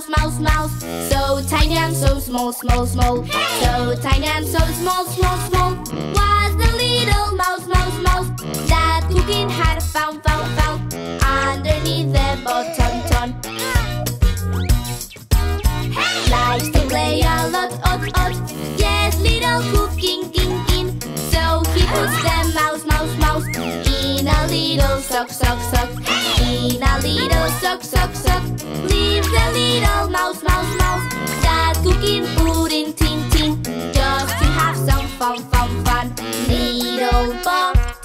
small, small, small. So tiny and so small, small, small. So tiny and so small, small, small. Was the little mouse, mouse, mouse that Cuquin had found, found, found underneath the bottom ton. Likes to play a lot, odd, lot. Yes, little Cuquin, king, king. So he puts the mouse, mouse, mouse in a little sock, sock, sock. A little suck, suck, suck. Leave the little mouse, mouse, mouse. Dad Cuquin food in tin, tin. Just to have some fun, fun, fun. Little bump.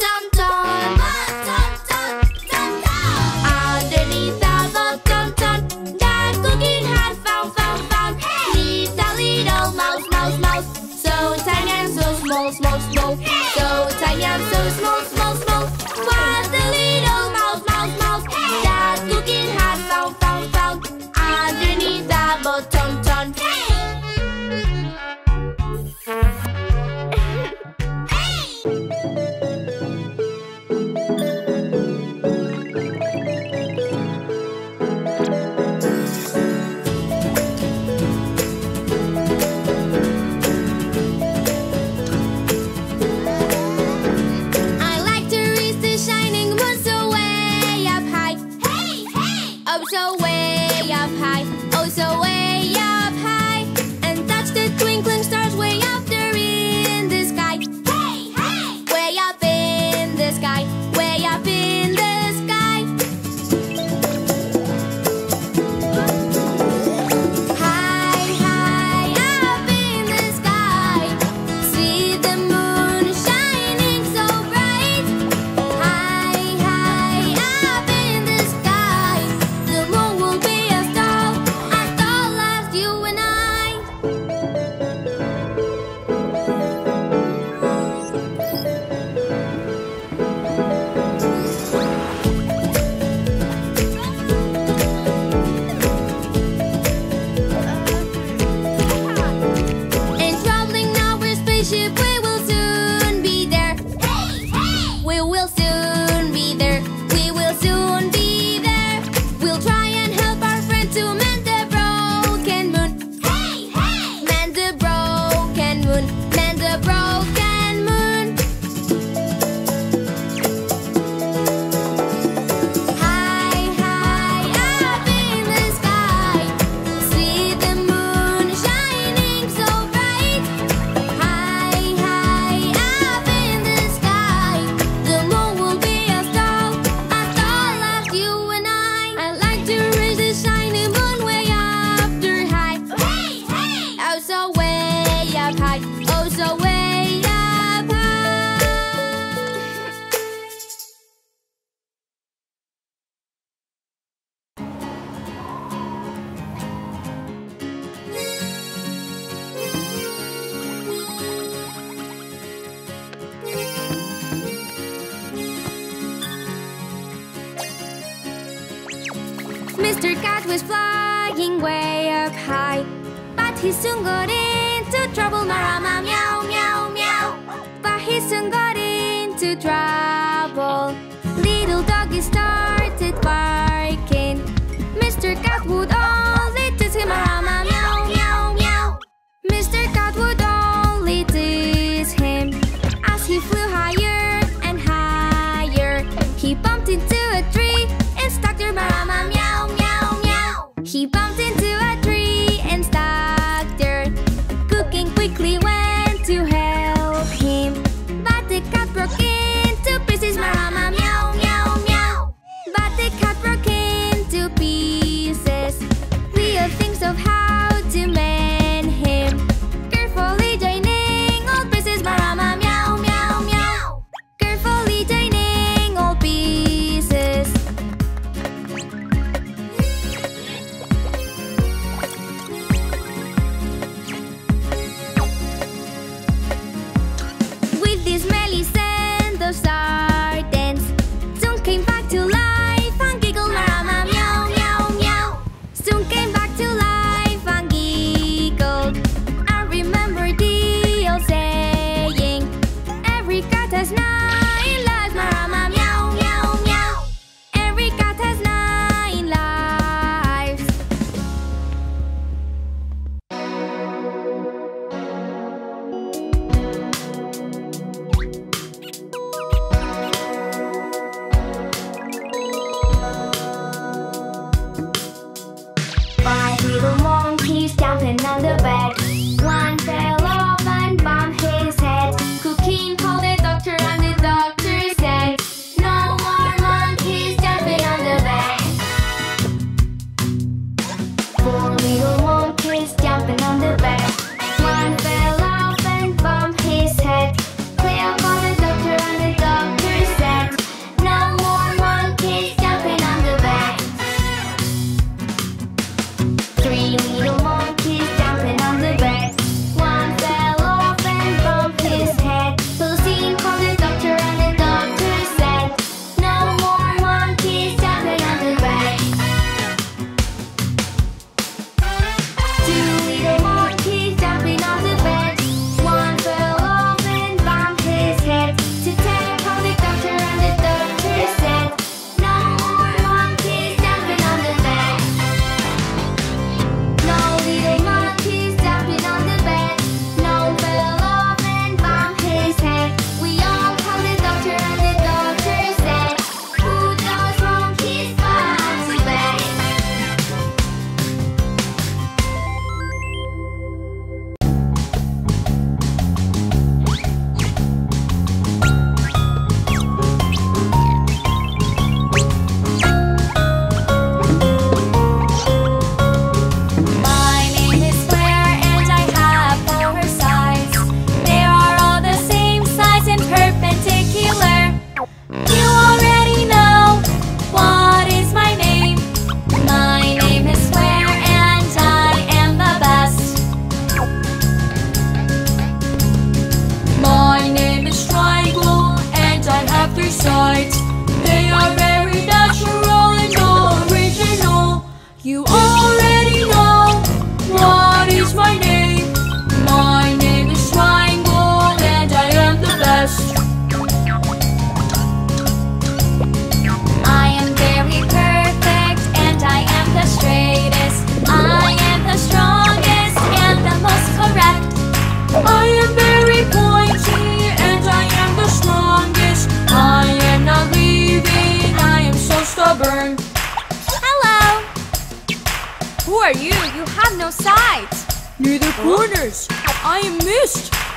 These melisentos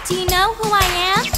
Do you know who I am?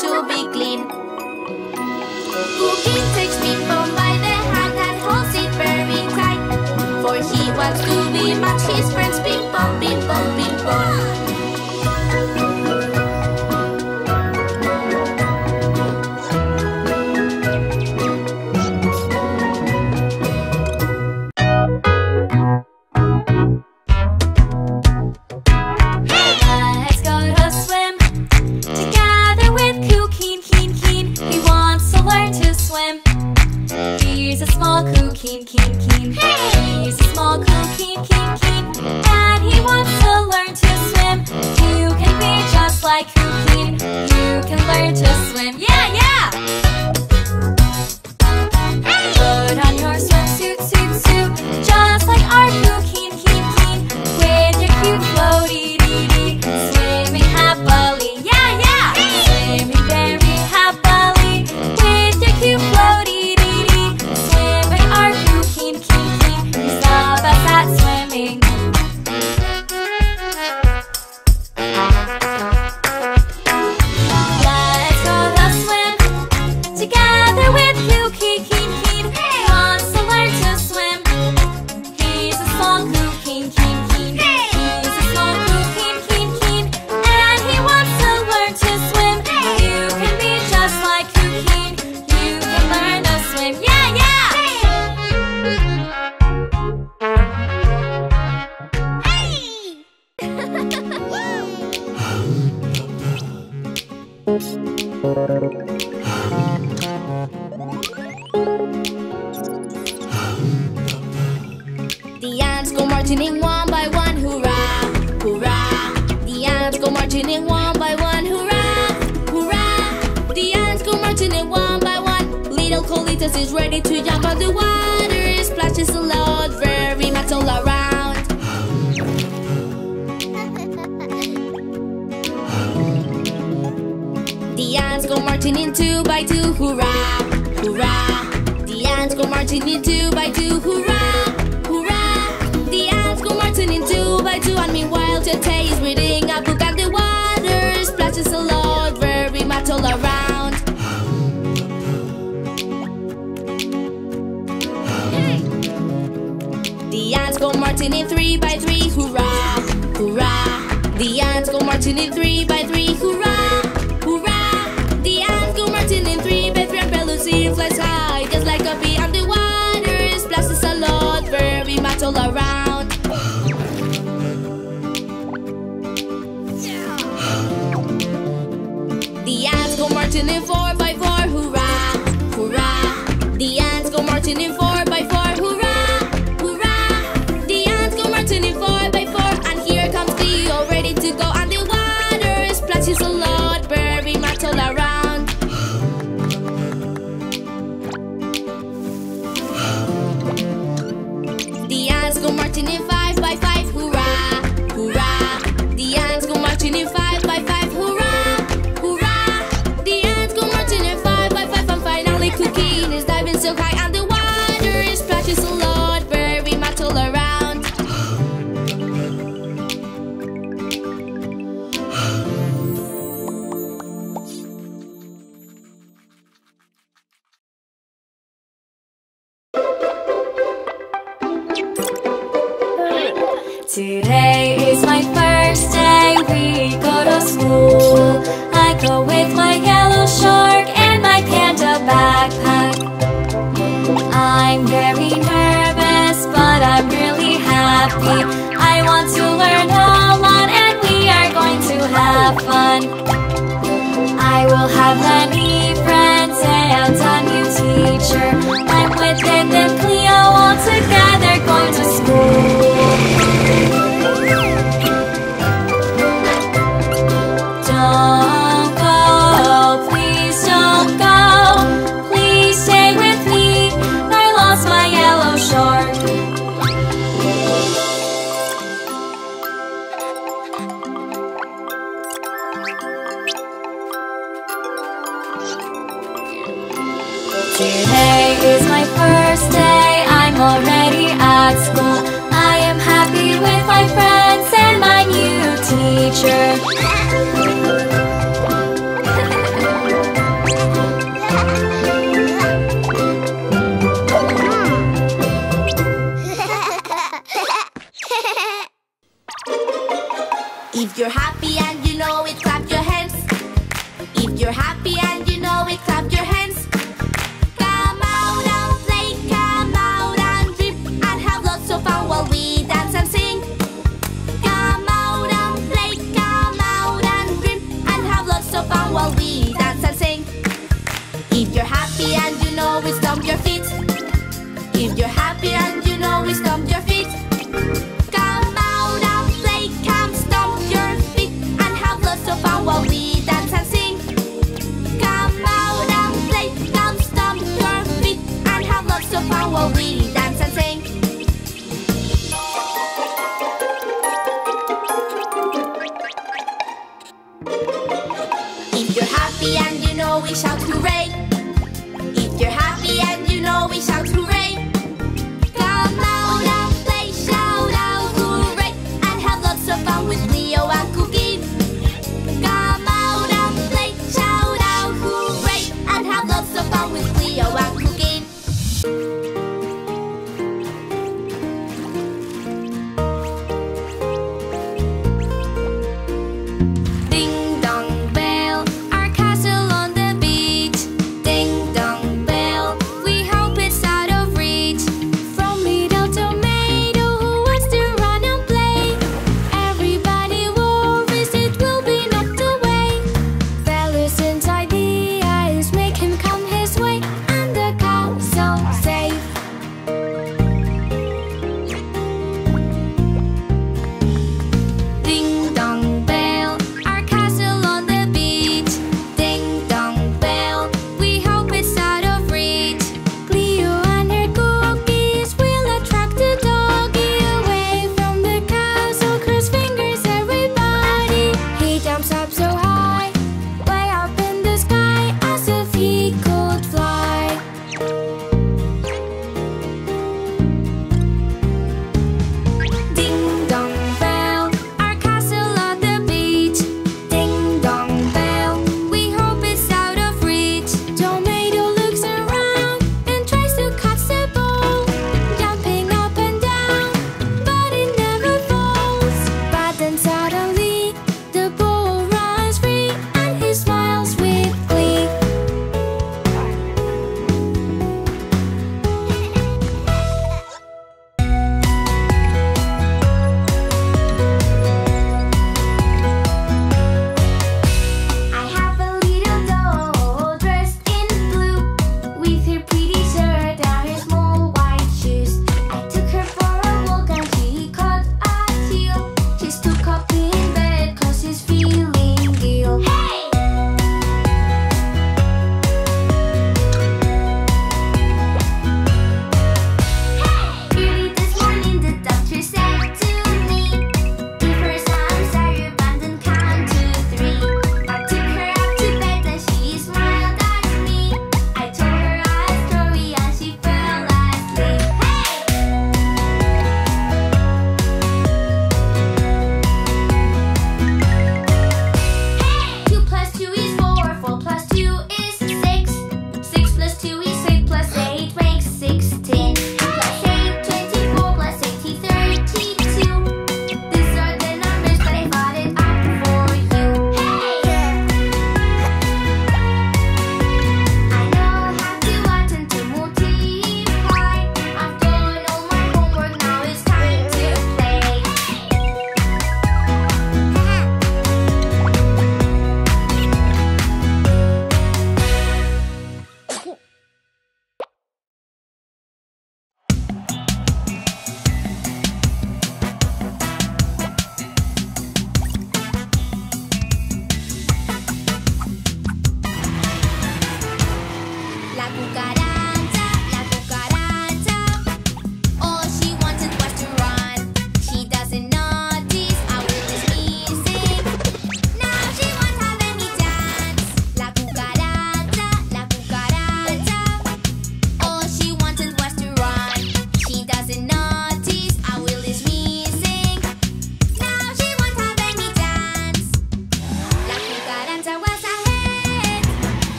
to be clean. Cuquin takes people by the hand and holds it very tight. For he wants to be much his friends Ping-Pong, Ping-Pong, The ants go marching in one by one, hurrah, hurrah. The ants go marching in one by one, hurrah, hurrah. The ants go marching in one by one. Little Colitas is ready to jump on the water. Splashes a marching in two by two, hurrah, hurrah. The ants go marching in two by two, hurrah, hurrah. The ants go marching in two by two, and meanwhile Tete is reading a book and the water splashes a lot, very much all around. The ants go marching in three by three, hurrah, hurrah. The ants go marching in three by three, hurrah. All around. The ants go marching in five by five, hurrah, hurrah. The ants go marching in five by five, hurrah, hurrah. The ants go marching in five by five, and finally Cuquin is diving so high, and the water splashes a lot, very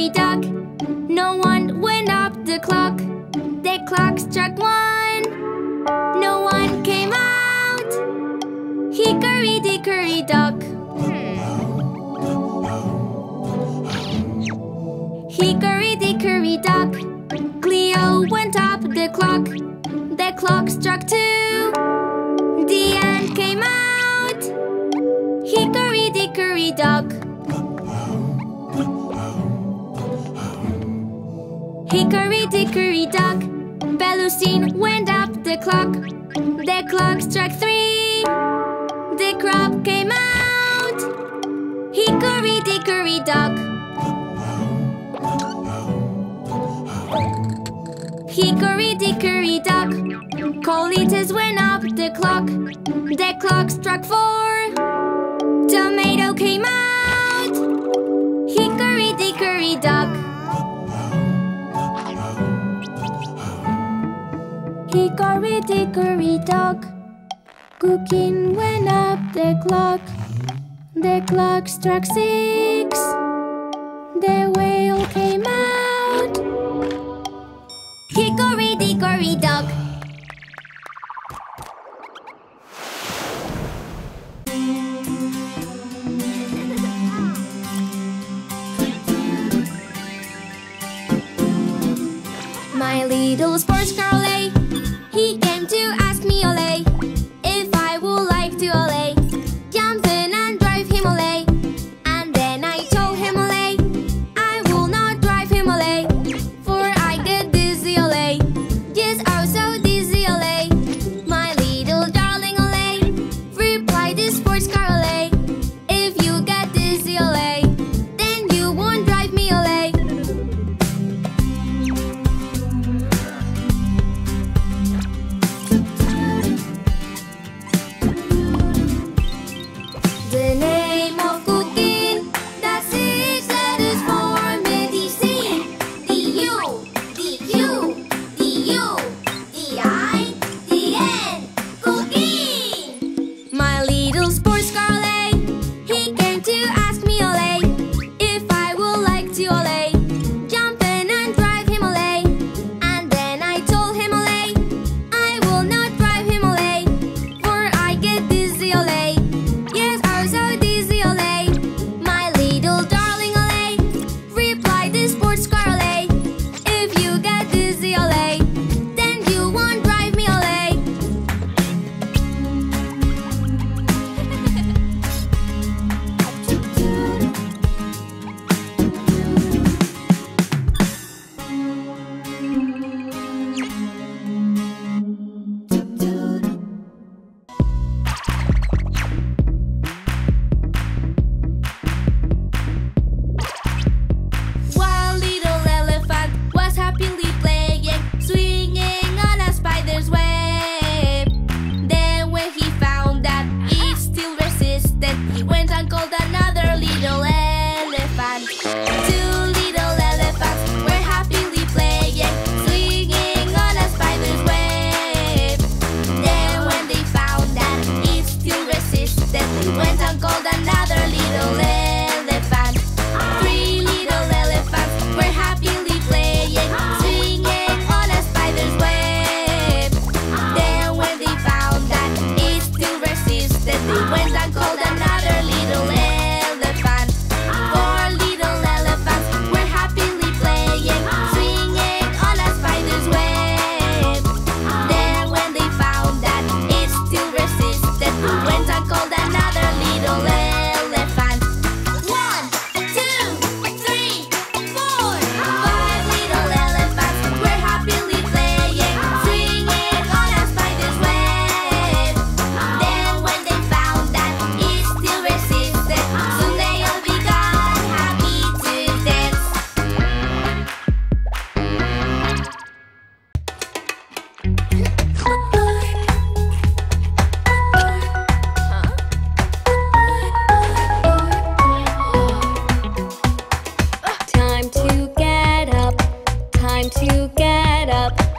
hungry duck. No one went up the clock. The clock struck one. No one came out. Hickory dickory dock. Hickory dickory duck. Cleo went up the clock. The clock struck two. hickory dock Pelusín went up the clock. The clock struck three. The crop came out. Hickory dickory dock. Hickory dickory dock. Colitas went up the clock. The clock struck four. Tomato came out. Hickory dickory dock. Hickory dickory dock Cuquin went up the clock. The clock struck six. The whale came out. Hickory dickory dock My little sports car time to get up.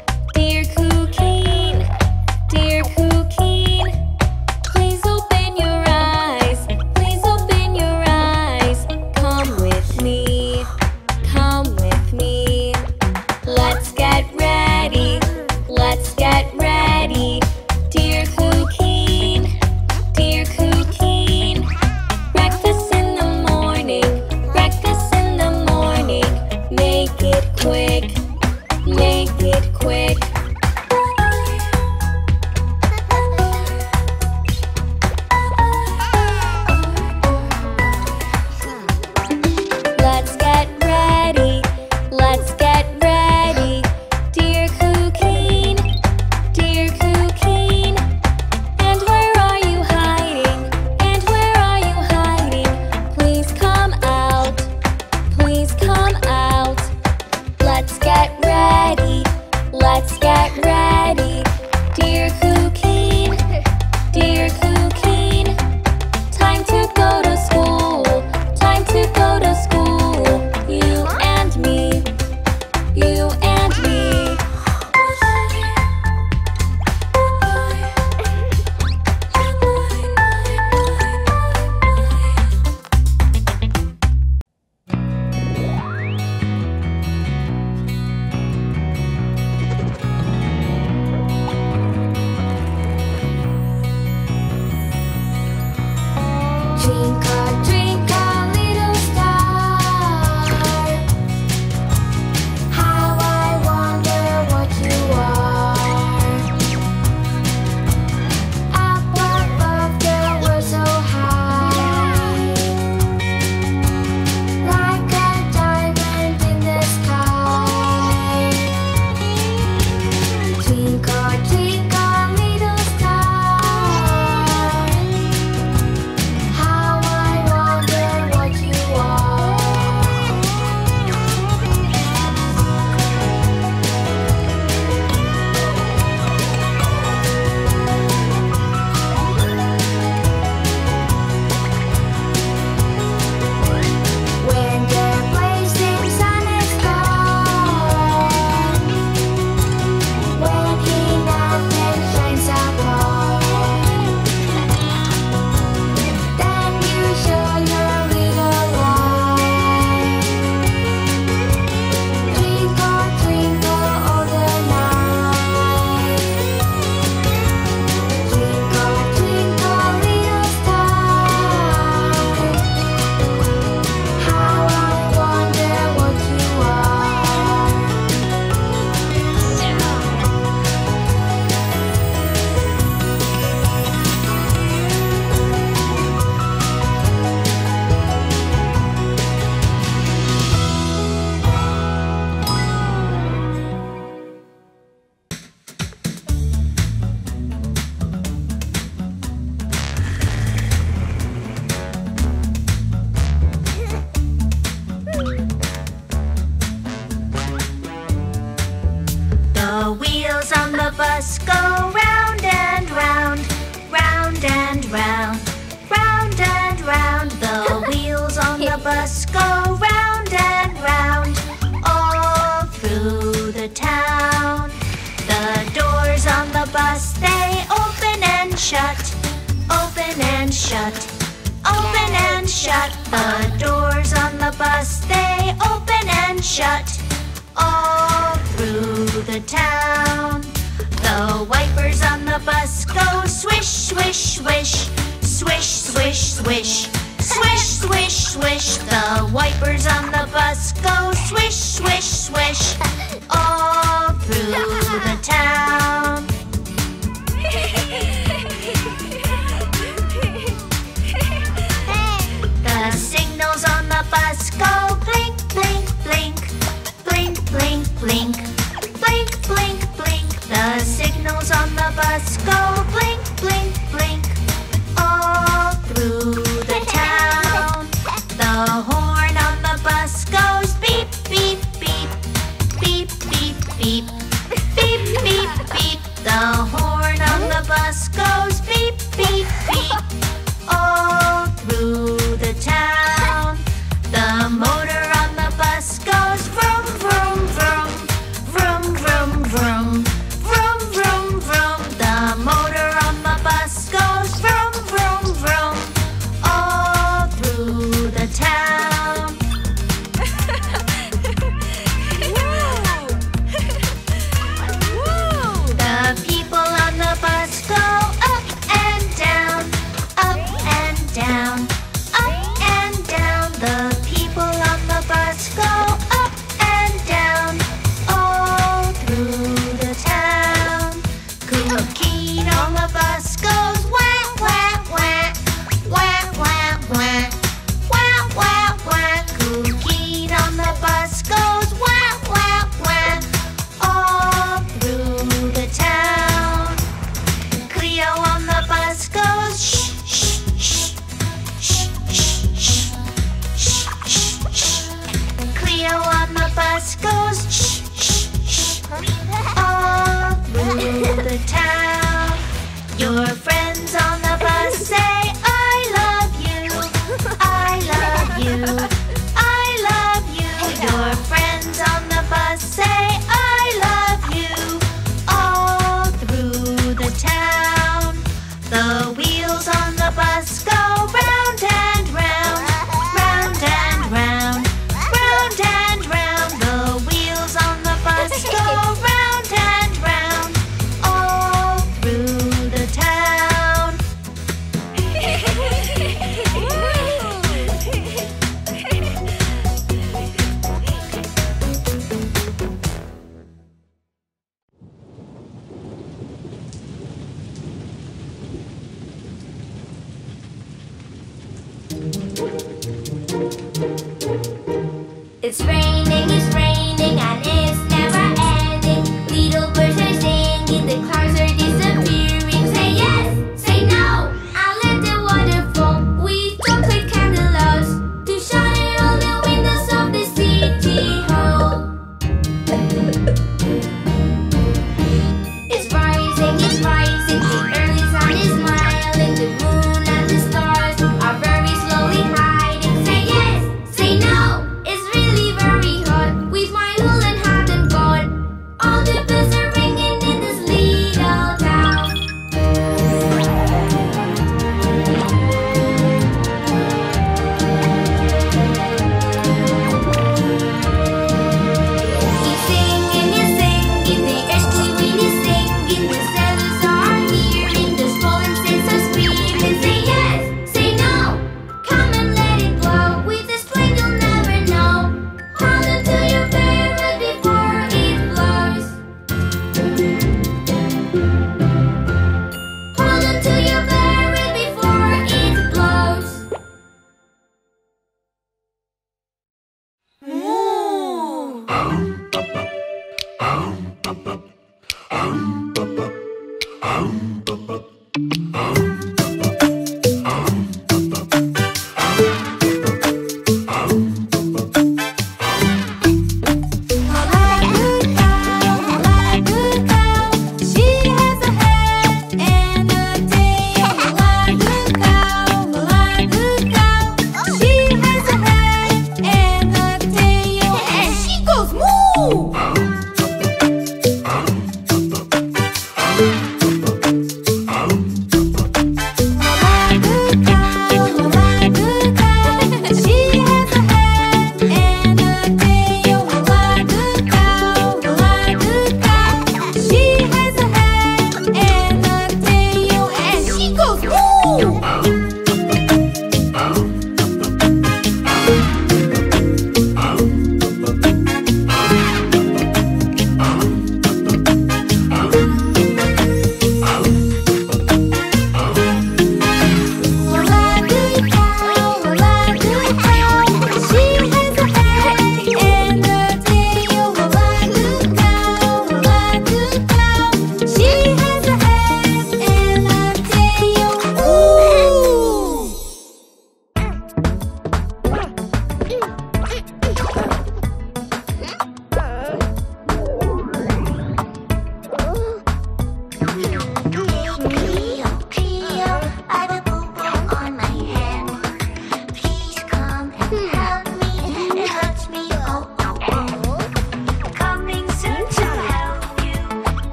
dream